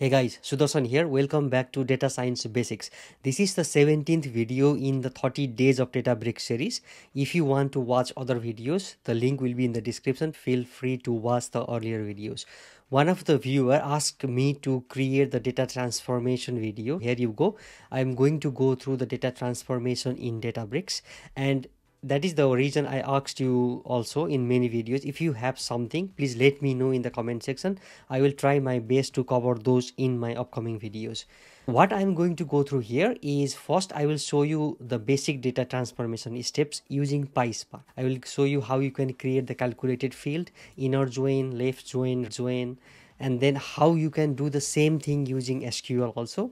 Hey guys, Sudarshan here. Welcome back to Data Science Basics. This is the 17th video in the 30 days of Databricks series. If you want to watch other videos, the link will be in the description. Feel free to watch the earlier videos. One of the viewer asked me to create the data transformation video. Here you go. I'm going to go through the data transformation in Databricks and that is the reason i asked you also in many videos. If you have something please let me know in the comment section. I will try my best to cover those in my upcoming videos. What i'm going to go through here is first i will show you the basic data transformation steps using PySpark. i will show you how you can create the calculated field inner join left join join and then how you can do the same thing using sql also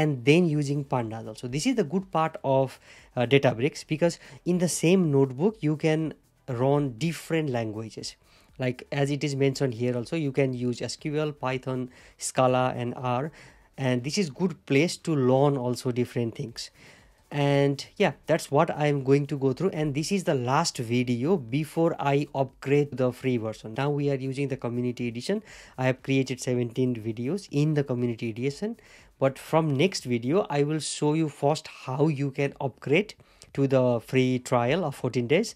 and then using pandas also this is the good part of uh, databricks because in the same notebook you can run different languages. Like as it is mentioned here also you can use sql python scala and r. And this is good place to learn also different things and yeah that's what i'm going to go through. And this is the last video before i upgrade the free version. Now we are using the community edition. I have created 17 videos in the community edition. But from next video i will show you first how you can upgrade to the free trial of 14 days.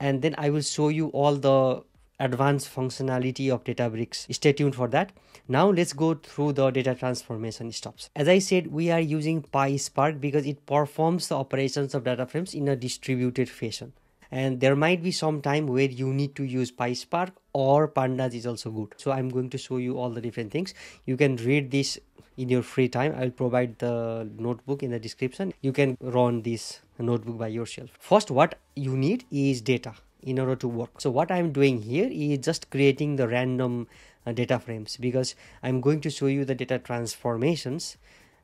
And then i will show you all the advanced functionality of databricks. Stay tuned for that. Now let's go through the data transformation steps as i said we are using pyspark because it performs the operations of data frames in a distributed fashion. And there might be some time where you need to use PySpark or pandas is also good. So i'm going to show you all the different things. You can read this in your free time. I'll provide the notebook in the description. You can run this notebook by yourself. First what you need is data in order to work. So what i'm doing here is just creating the random uh, data frames because i'm going to show you the data transformations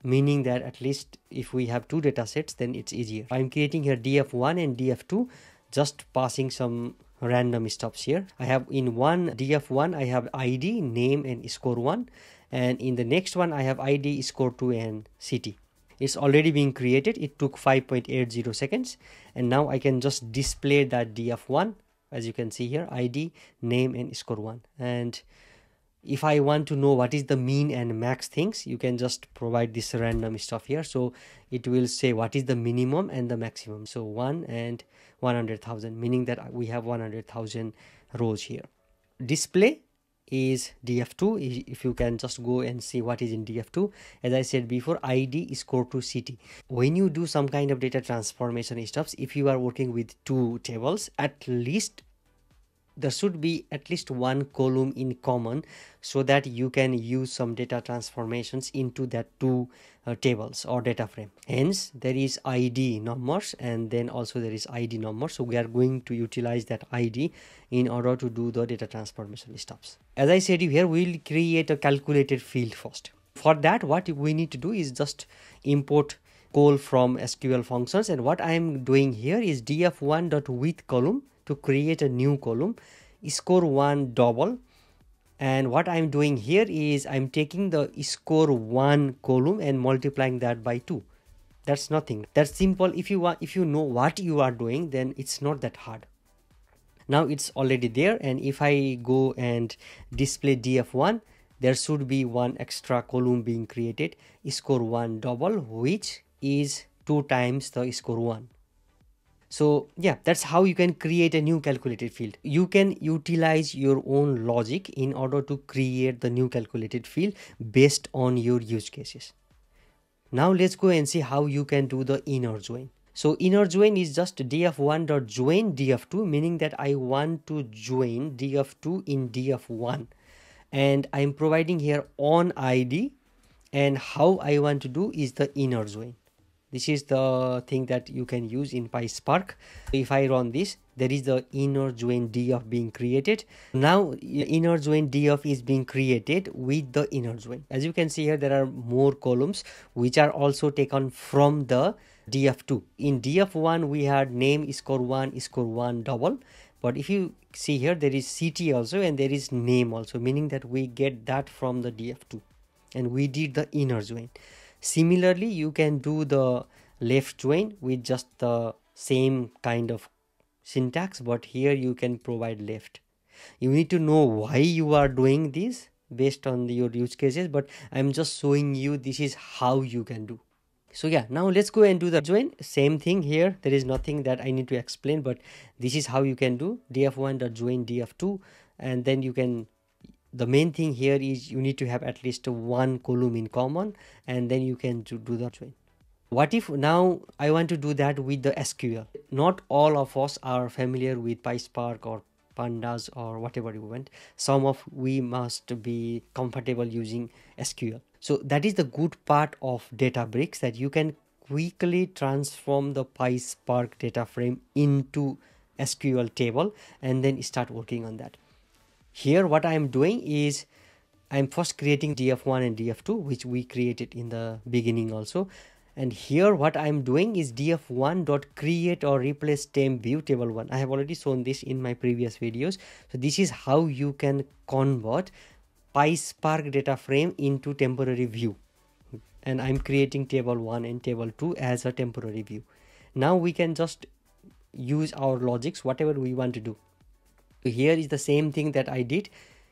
meaning that at least if we have two data sets then it's easier. I'm creating here df1 and df2 just passing some random stops here. I have in one df1 i have id name and score one. And in the next one i have id score 2 and city it's already being created. It took 5.80 seconds. And now i can just display that df1 as you can see here id name and score 1 and if i want to know what is the mean and max things you can just provide this random stuff here. So it will say what is the minimum and the maximum. So 1 and 100000 meaning that we have 100000 rows here. Display is df2 if you can just go and see what is in df2 as i said before id is core to city when you do some kind of data transformation steps if you are working with two tables at least there should be at least one column in common so that you can use some data transformations into that two uh, tables or data frame. Hence there is id numbers and then also there is id number so we are going to utilize that id in order to do the data transformation steps. As i said here we'll create a calculated field first. For that what we need to do is just import col from sql functions. And what i am doing here is df1.with column to create a new column. Score one double. And what i'm doing here is i'm taking the score one column and multiplying that by two. That's nothing. That's simple. If you want if you know what you are doing then it's not that hard. Now it's already there. And if i go and display df1 there should be one extra column being created. Score one double which is two times the score one so yeah that's how you can create a new calculated field. You can utilize your own logic in order to create the new calculated field based on your use cases. Now let's go and see how you can do the inner join. So inner join is just df1 dot join df2 meaning that i want to join df2 in df1 and i'm providing here on id and how i want to do is the inner join this is the thing that you can use in PySpark. If I run this, there is the inner join df of being created. Now inner join df is being created with the inner join. As you can see here, there are more columns which are also taken from the df2. In df1, we had name score 1 score 1 double. But if you see here, there is city also and there is name also, meaning that we get that from the df2 and we did the inner join similarly you can do the left join with just the same kind of syntax but here you can provide left. You need to know why you are doing this based on your use cases but i'm just showing you this is how you can do. So yeah now let's go and do the join. Same thing here. There is nothing that i need to explain but this is how you can do. Df1 dot join df2 and then you can the main thing here is you need to have at least one column in common and then you can do the join. What if now i want to do that with the sql not all of us are familiar with PySpark or pandas or whatever you want. Some of we must be comfortable using sql so that is the good part of databricks that you can quickly transform the PySpark data frame into sql table and then start working on that here what i am doing is i'm first creating df1 and df2 which we created in the beginning also and here what i'm doing is df1 dot create or replace temp view table 1 i have already shown this in my previous videos so this is how you can convert PySpark data frame into temporary view and I'm creating table 1 and table 2 as a temporary view. Now we can just use our logics whatever we want to do. Here is the same thing that I did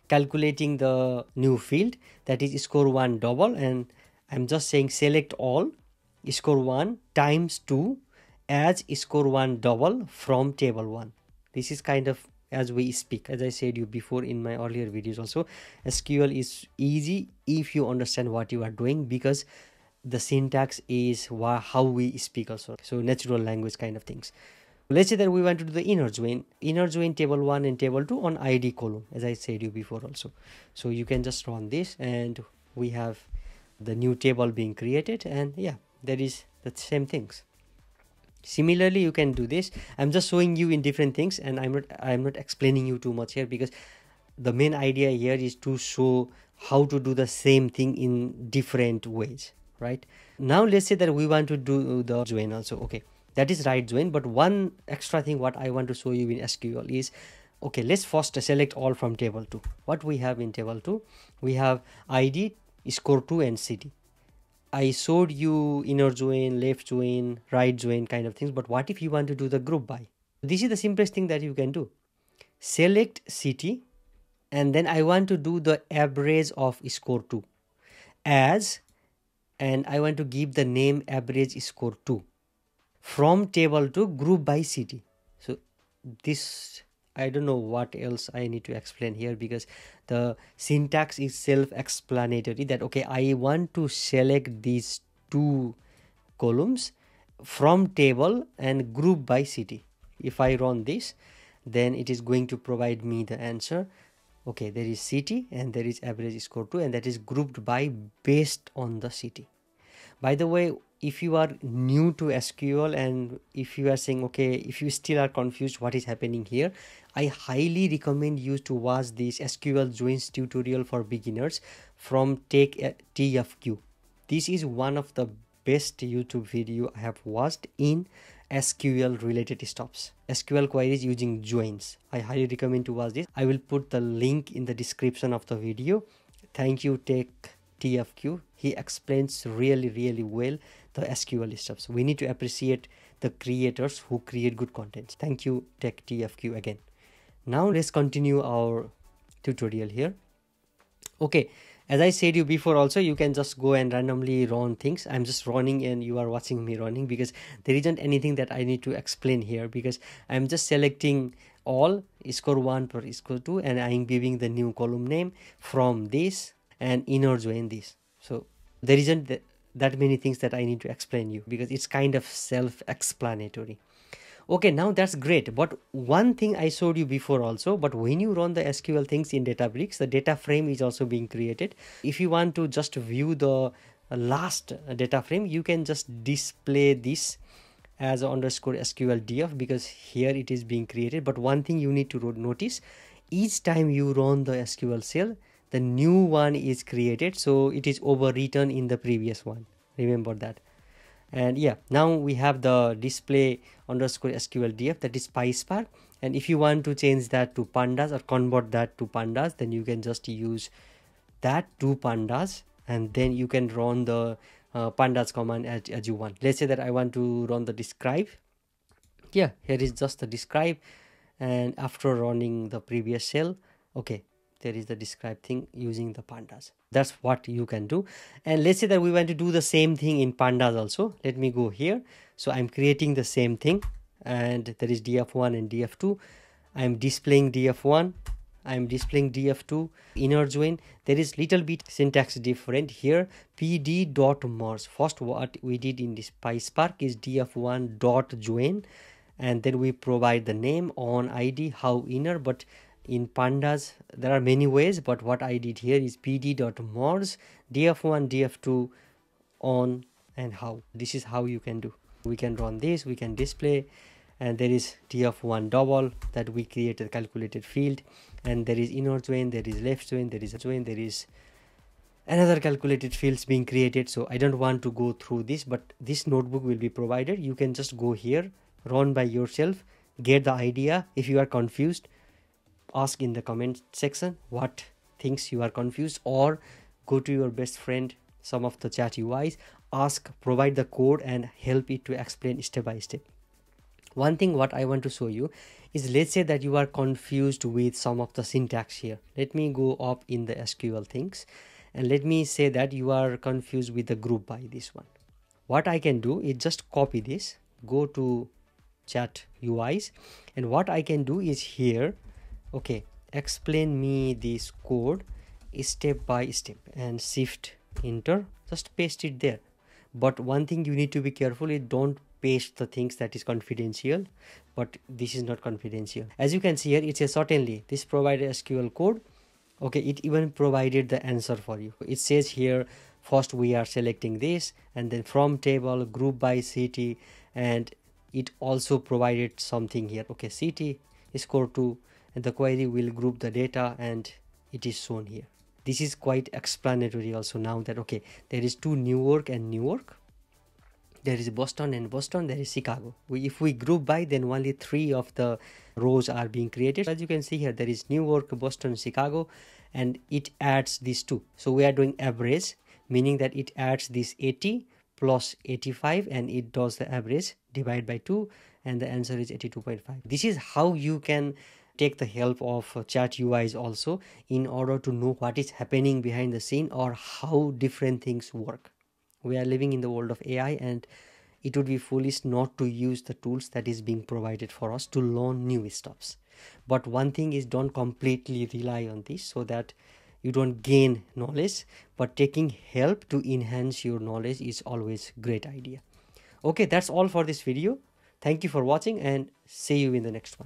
calculating the new field that is score 1 double and I'm just saying select all score 1 times 2 as score 1 double from table 1 this is kind of as we speak as i said you before in my earlier videos also sql is easy if you understand what you are doing because the syntax is how we speak also. So natural language kind of things let's say that we want to do the inner join inner join table 1 and table 2 on id column as i said you before also. So you can just run this and we have the new table being created and yeah there is the same things. Similarly you can do this. I'm just showing you in different things and i'm not i'm not explaining you too much here because the main idea here is to show how to do the same thing in different ways right? Now let's say that we want to do the join also. Okay that is right join but one extra thing what i want to show you in sql is okay let's first select all from table 2 what we have in table 2 we have id score 2 and city I showed you inner join, left join, right join kind of things. But what if you want to do the group by? This is the simplest thing that you can do. Select city and then I want to do the average of score 2 as and I want to give the name average score 2 from table to group by city. So this I don't know what else I need to explain here because the syntax is self-explanatory that okay I want to select these two columns from table and group by city. If I run this then it is going to provide me the answer. Okay there is city and there is average score 2 and that is grouped by based on the city by the way if you are new to sql and if you are saying okay if you still are confused what is happening here i highly recommend you to watch this sql joins tutorial for beginners from Tech uh, tfq this is one of the best youtube video i have watched in sql related stuffs sql queries using joins. I highly recommend to watch this. I will put the link in the description of the video. Thank you. Tech tfq he explains really really well the SQL stuff. We need to appreciate the creators who create good content. Thank you Tech TFQ again. Now let's continue our tutorial here. Okay, as I said you before also you can just go and randomly run things. I'm just running and you are watching me running because there isn't anything that I need to explain here because I'm just selecting all score 1 per score 2 and I'm giving the new column name from this and inner join this. So there isn't that many things that I need to explain you because it's kind of self-explanatory. Okay, now that's great. But one thing I showed you before also, but when you run the SQL things in Databricks, the data frame is also being created. If you want to just view the last data frame, you can just display this as underscore SQL df because here it is being created. But one thing you need to notice, each time you run the SQL cell, the new one is created so it is overwritten in the previous one. Remember that. And yeah now we have the display underscore sql df that is PySpark. And if you want to change that to pandas or convert that to pandas then you can just use that to pandas and then you can run the uh, pandas command as, as you want. Let's say that i want to run the describe. Yeah here is just the describe. And after running the previous cell okay there is the describe thing using the pandas. That's what you can do. And let's say that we want to do the same thing in pandas also. Let me go here. So i'm creating the same thing. And there is df1 and df2 i'm displaying df1 i'm displaying df2 inner join. There is little bit syntax different here. Pd dot merge first what we did in this PySpark is df1 dot join. And then we provide the name on id how inner but in pandas there are many ways but what i did here is pd.merge df1 df2 on and how. This is how you can do. We can run this we can display and there is df1 double that we create created calculated field and there is inner join there is left join there is a join there is another calculated fields being created so i don't want to go through this but this notebook will be provided. You can just go here run by yourself get the idea. If you are confused ask in the comment section what things you are confused or go to your best friend some of the chat uis ask provide the code and help it to explain step by step. One thing what i want to show you is let's say that you are confused with some of the syntax here. Let me go up in the sql things and let me say that you are confused with the group by this one. What i can do is just copy this go to chat uis and what i can do is here okay explain me this code step by step and shift enter. Just paste it there. But one thing you need to be careful is don't paste the things that is confidential but this is not confidential. As you can see here it says certainly this provided sql code. Okay it even provided the answer for you. It says here first we are selecting this and then from table group by city and it also provided something here. Okay city score 2 and the query will group the data and it is shown here. This is quite explanatory also now that okay there is two newark and newark. There is boston and boston there is chicago. We, if we group by then only three of the rows are being created. As you can see here there is newark boston chicago and it adds these two. So we are doing average meaning that it adds this 80 plus 85 and it does the average divide by 2 and the answer is 82.5 this is how you can take the help of uh, chat uis also in order to know what is happening behind the scene or how different things work. We are living in the world of ai and it would be foolish not to use the tools that is being provided for us to learn new stuffs. But one thing is don't completely rely on this so that you don't gain knowledge but taking help to enhance your knowledge is always great idea. Okay that's all for this video. Thank you for watching and see you in the next one